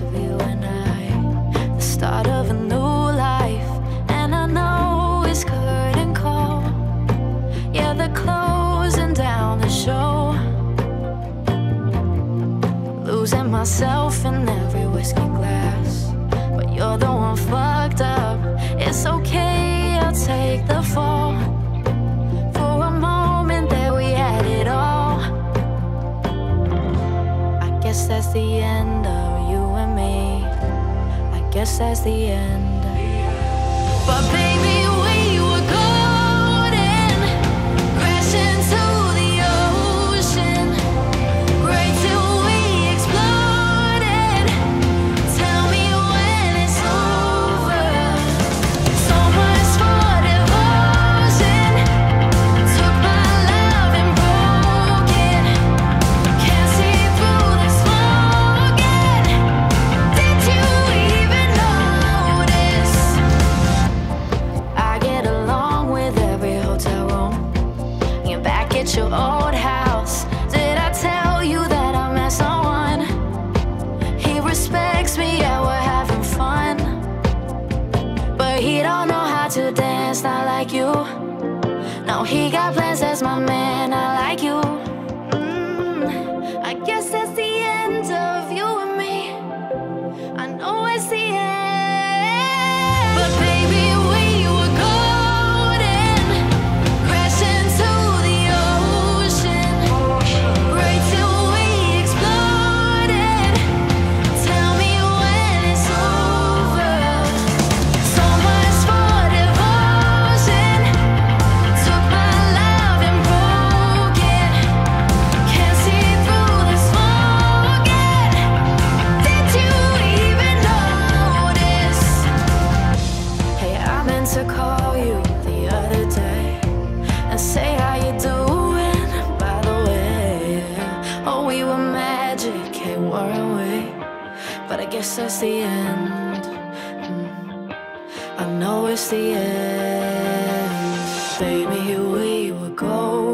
of you and I. The start of a new life, and I know it's curtain call. Yeah, they're closing down the show. Losing myself in every whiskey glass, but you're the one fucked up. It's okay, I'll take the fall. For a moment that we had it all guess that's the end of Says the end. But baby. old house. guess that's the end. I know it's the end. Baby, we were going.